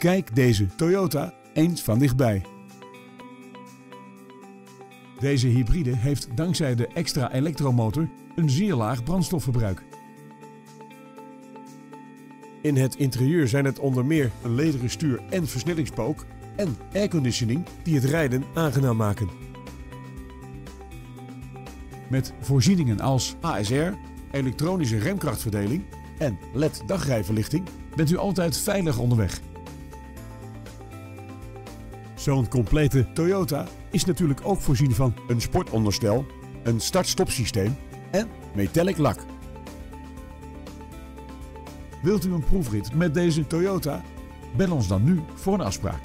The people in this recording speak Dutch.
Bekijk deze Toyota eens van dichtbij. Deze hybride heeft dankzij de extra elektromotor een zeer laag brandstofverbruik. In het interieur zijn het onder meer een lederen stuur en versnellingspook en airconditioning die het rijden aangenaam maken. Met voorzieningen als ASR, elektronische remkrachtverdeling en LED dagrijverlichting bent u altijd veilig onderweg. Zo'n complete Toyota is natuurlijk ook voorzien van een sportonderstel, een start-stop systeem en metallic lak. Wilt u een proefrit met deze Toyota? Bel ons dan nu voor een afspraak.